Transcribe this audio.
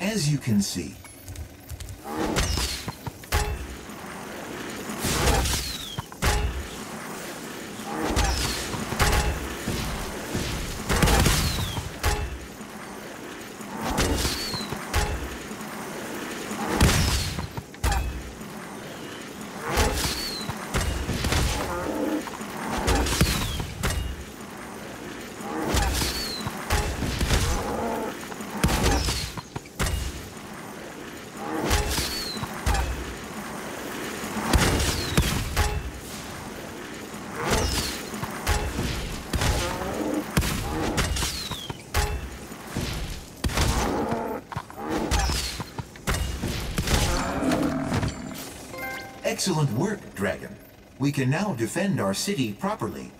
As you can see, Excellent work, Dragon. We can now defend our city properly.